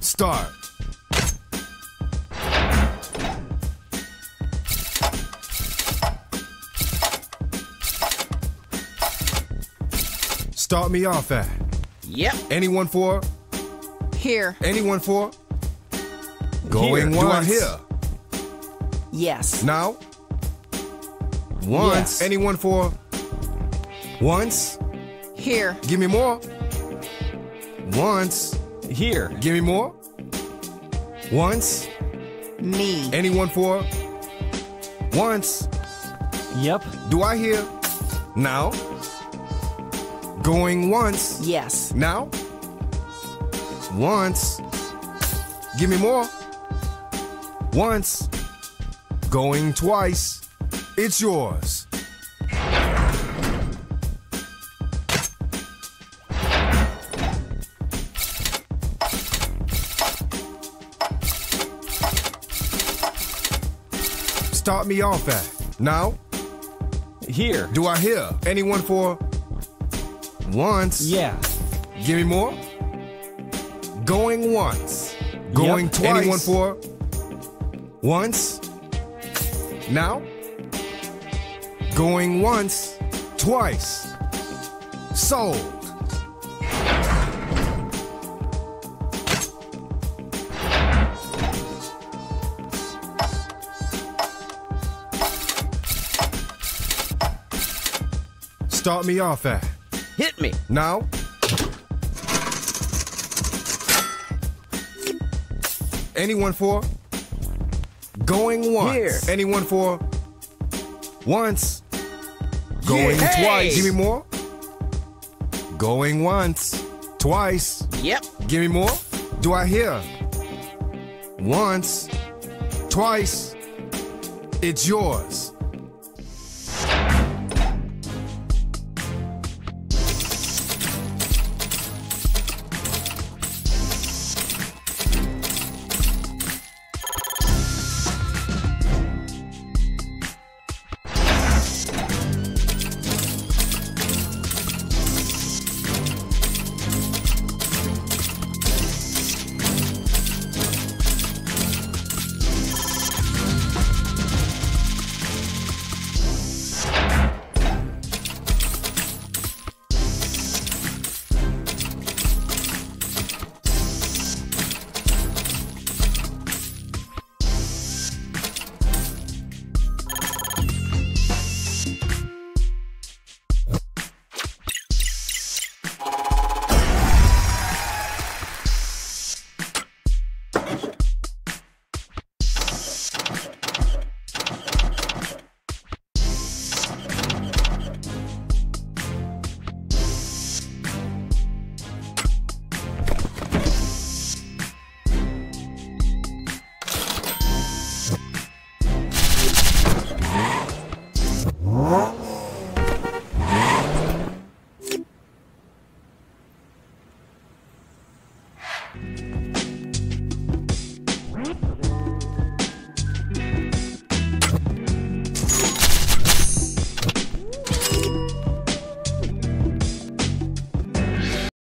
Start. Start me off at. Yep. Anyone for? Here. Anyone for? Going one Here. Do I hear? Yes. Now? Once. Yes. Anyone for? Once. Here. Give me more. Once. Here. Give me more. Once. Me. Anyone for? Once. Yep. Do I hear? Now? Going once. Yes. Now? Once. Give me more. Once. Going twice. It's yours. Start me off at. Now? Here. Do I hear? Anyone for? Once. Yeah. Give me more. Going once. Going Yep, twice. anyone for? Once. Now. Going once. Twice. Sold. Start me off at. Hit me. Now. Anyone for? Going once. Here. Anyone for? Once. Going Hey! twice. Give me more. Going once. Twice. Yep. Give me more. Do I hear? Once. Twice. It's yours. Bye.